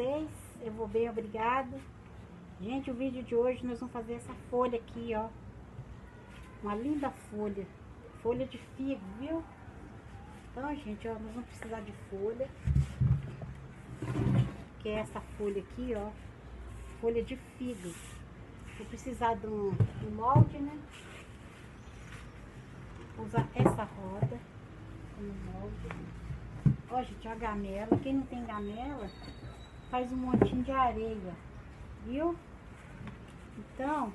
vocês? Eu vou bem, obrigado. Gente, o vídeo de hoje nós vamos fazer essa folha aqui, ó. Uma linda folha. Folha de figo, viu? Então, gente, ó, nós vamos precisar de folha. Que é essa folha aqui, ó. Folha de figo. Vou precisar de um, um molde, né? Vou usar essa roda como molde. Ó, gente, a gamela. Quem não tem gamela, faz um montinho de areia, viu? Então,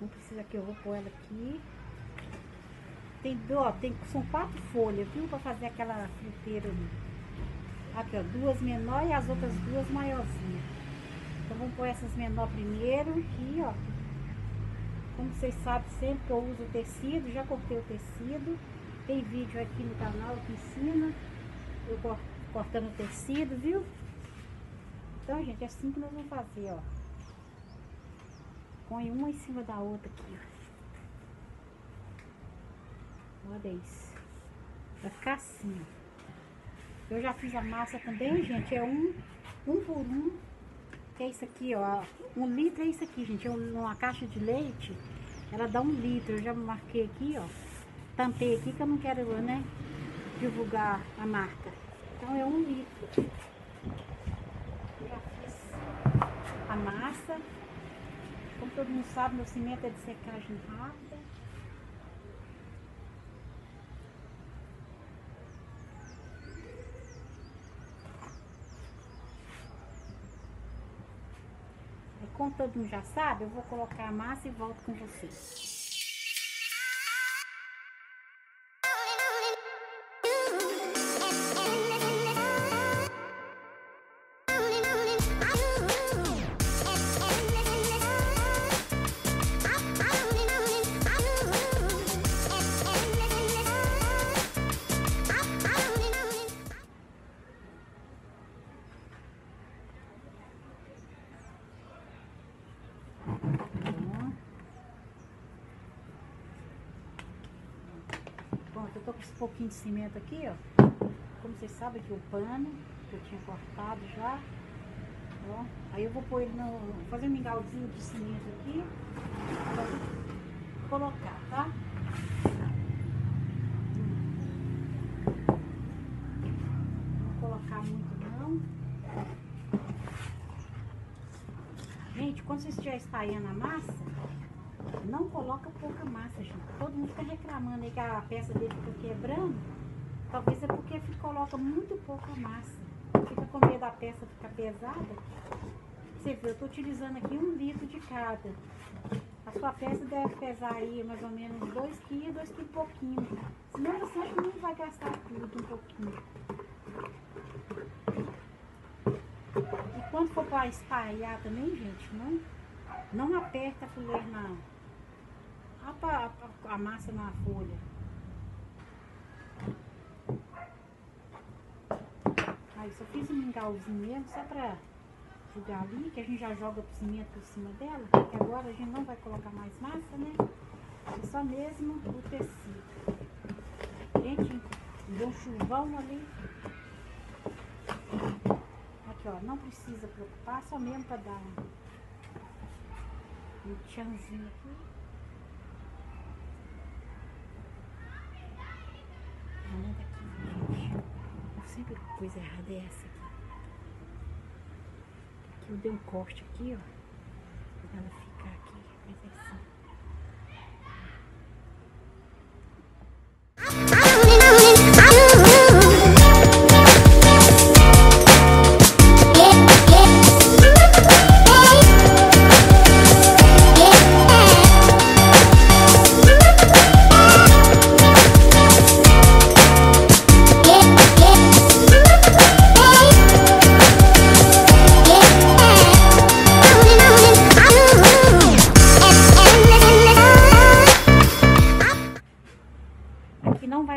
não precisa que eu vou pôr ela aqui. Tem, ó, tem, são quatro folhas, viu? Pra fazer aquela fruteira ali. Aqui, ó, duas menores e as outras duas maiorzinhas. Então, vamos pôr essas menores primeiro aqui, ó. Como vocês sabem, sempre que eu uso o tecido, já cortei o tecido. Tem vídeo aqui no canal que ensina eu cortando o tecido, viu? Então, gente, é assim que nós vamos fazer, ó. Põe uma em cima da outra aqui, ó. Olha isso. Vai ficar assim, ó. Eu já fiz a massa também, gente. É um, um por um. Que é isso aqui, ó. Um litro é isso aqui, gente. É uma caixa de leite. Ela dá um litro. Eu já marquei aqui, ó. Tampei aqui que eu não quero, né? Divulgar a marca. Então é um litro. Já fiz a massa. Como todo mundo sabe, meu cimento é de secagem rápida. como todo mundo já sabe, eu vou colocar a massa e volto com vocês. Eu tô com esse pouquinho de cimento aqui, ó. Como vocês sabem aqui o pano, que eu tinha cortado já. Ó, aí eu vou pôr ele no. fazer um mingauzinho de cimento aqui. Pra colocar, tá? Não vou colocar muito não. Gente, quando você estiver espalhando a massa, não coloca pouca massa, gente. Todo mundo fica reclamando aí que a peça dele fica quebrando. Talvez é porque coloca muito pouca massa. Fica com medo da peça ficar pesada. Você viu, eu tô utilizando aqui um litro de cada. A sua peça deve pesar aí mais ou menos 2 kg, 2 kg e pouquinho. Senão você não vai gastar tudo um pouquinho. E quando for para espalhar também, gente, não, não aperta a colher não a, a, a massa na folha. Aí só fiz um mingauzinho mesmo, só pra jogar ali, que a gente já joga o cimento por cima dela, que agora a gente não vai colocar mais massa, né? É só mesmo o tecido. Gente, deu um chuvão ali. Aqui, ó, não precisa preocupar, só mesmo pra dar um tchanzinho aqui. sempre coisa errada é essa aqui. Aqui eu dei um corte aqui, ó. Ela ficar aqui, mas é assim.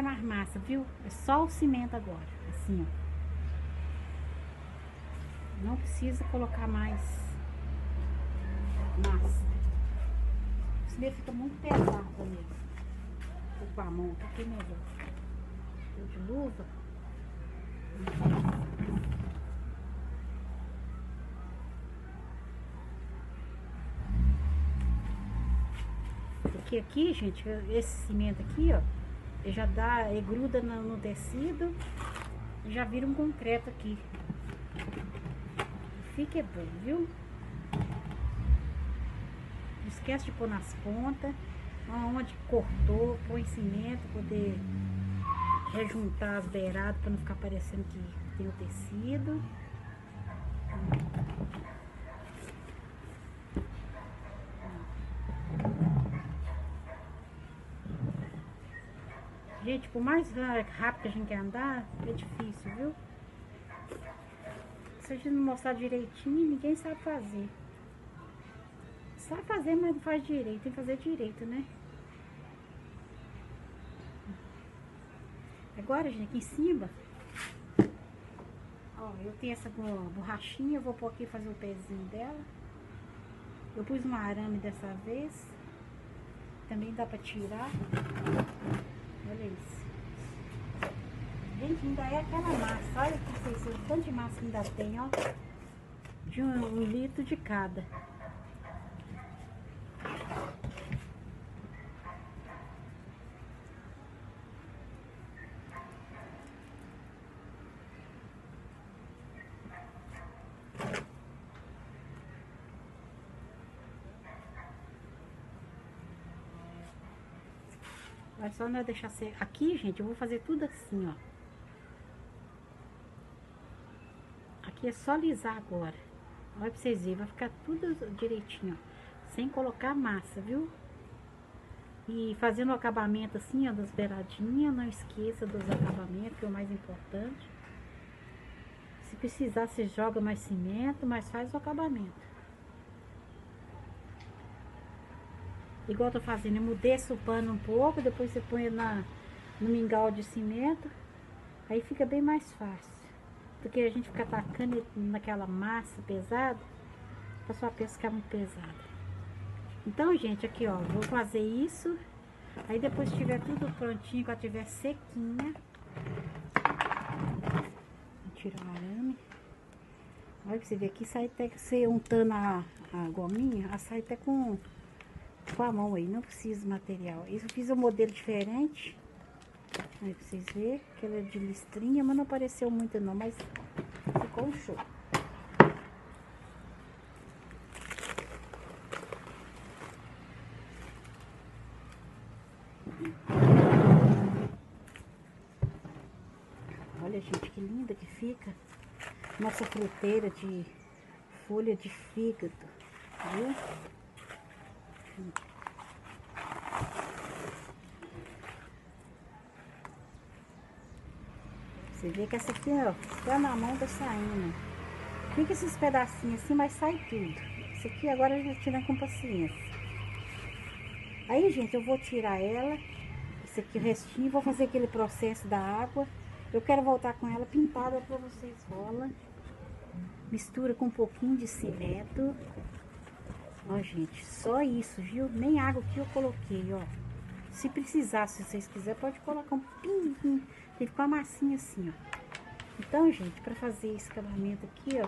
mais massa, viu? É só o cimento agora, assim, ó. Não precisa colocar mais massa. O cimento fica muito pesado mesmo. Com a mão, tá aqui melhor. Eu de luva. Porque aqui, gente, esse cimento aqui, ó já dá, ele gruda no, no tecido, já vira um concreto aqui. Fica bom, viu? Não esquece de pôr nas pontas, onde cortou, põe cimento, poder rejuntar as beiradas para não ficar parecendo que tem o tecido. Gente, por mais rápido que a gente quer andar, é difícil, viu? Se a gente não mostrar direitinho, ninguém sabe fazer. Sabe fazer, mas não faz direito. Tem que fazer direito, né? Agora, gente, aqui em cima, ó, eu tenho essa borrachinha, eu vou pôr aqui fazer o pezinho dela. Eu pus um arame dessa vez. Também dá pra tirar. Olha isso. Gente, ainda é aquela massa. Olha que tanto de massa que ainda tem, ó. De um, um litro de cada. É só não deixar ser... Aqui, gente, eu vou fazer tudo assim, ó. Aqui é só lisar agora. Olha pra vocês verem, vai ficar tudo direitinho, ó. Sem colocar massa, viu? E fazendo o acabamento assim, ó, das beiradinhas. Não esqueça dos acabamentos, que é o mais importante. Se precisar, você joga mais cimento, mas faz o acabamento. Igual eu tô fazendo, eu o pano um pouco, depois você põe na, no mingau de cimento. Aí fica bem mais fácil. Do que a gente ficar tacando naquela massa pesada, pra sua peça ficar muito pesada. Então, gente, aqui ó, vou fazer isso. Aí depois que tiver tudo prontinho, quando tiver sequinha. Vou tirar o arame. Olha pra você ver aqui, sai até que você untando a, a gominha, ela sai até com com a mão aí, não precisa material. Eu fiz um modelo diferente. Aí pra vocês verem que ela é de listrinha, mas não apareceu muito não, mas ficou um show. Olha, gente, que linda que fica. Nossa fruteira de folha de fígado, viu? Você vê que essa aqui, ó, tá na mão tá saindo. Fica esses pedacinhos assim, mas sai tudo. Isso aqui agora a gente tira com paciência. Aí, gente, eu vou tirar ela, esse aqui o restinho, vou fazer aquele processo da água. Eu quero voltar com ela pintada pra vocês, rola. Mistura com um pouquinho de cimento. Ó, gente, só isso, viu? Nem água que eu coloquei, ó. Se precisar, se vocês quiserem, pode colocar um pinguinho. Tem que ficar uma massinha assim, ó. Então, gente, pra fazer esse acabamento aqui, ó.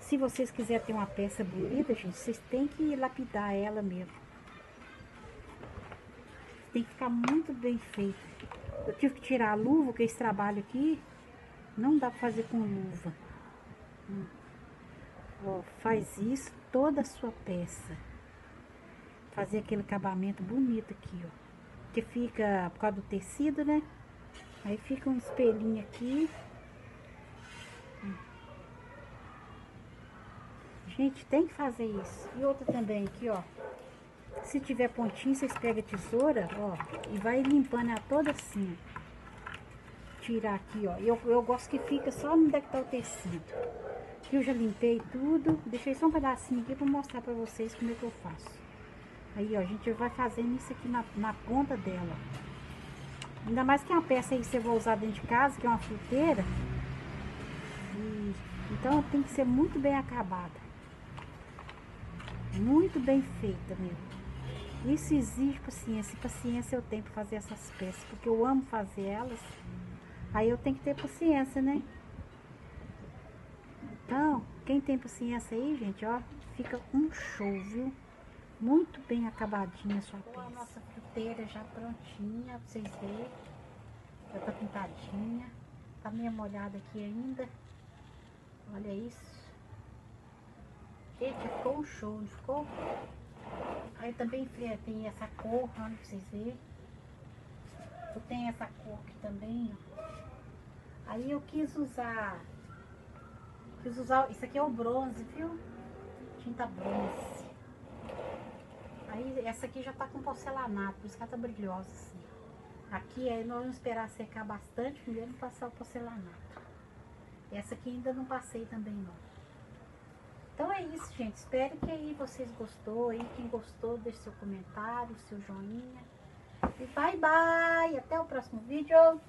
Se vocês quiserem ter uma peça bonita, gente, vocês têm que lapidar ela mesmo. Tem que ficar muito bem feito. Eu tive que tirar a luva, porque esse trabalho aqui não dá pra fazer com luva. Hum. Ó, faz isso toda a sua peça. Fazer aquele acabamento bonito aqui, ó. Que fica por causa do tecido, né? Aí fica um espelhinho aqui. Gente, tem que fazer isso. E outra também aqui, ó. Se tiver pontinho, vocês pegam a tesoura, ó, e vai limpando ela toda assim. Tirar aqui, ó. Eu, eu gosto que fica só onde é que tá o tecido. Aqui eu já limpei tudo. Deixei só um pedacinho aqui pra mostrar pra vocês como é que eu faço. Aí, ó, a gente vai fazendo isso aqui na, na ponta dela. Ainda mais que é uma peça aí que você vai usar dentro de casa, que é uma fruteira. E, então tem que ser muito bem acabada. Muito bem feita mesmo. Isso exige paciência. Paciência eu tenho para fazer essas peças. Porque eu amo fazer elas. Aí eu tenho que ter paciência, né? Então, quem tem paciência aí, gente, ó, fica um show, viu? Muito bem acabadinha a sua peça. A nossa fruteira já prontinha, pra vocês verem. Já tá pintadinha. Tá meio molhada aqui ainda. Olha isso. Gente, ficou um show, não ficou? Aí também tem essa cor, olha pra vocês verem. Eu tenho essa cor aqui também, ó. Aí eu quis usar... Usar... Isso aqui é o bronze, viu? Tinta bronze. Aí essa aqui já tá com porcelanato, por isso que ela tá brilhosa assim. Aqui aí nós vamos esperar secar bastante primeiro passar o porcelanato. Essa aqui ainda não passei também não. Então é isso, gente. Espero que aí vocês gostou. Aí, quem gostou, deixe seu comentário, seu joinha. E bye, bye. Até o próximo vídeo.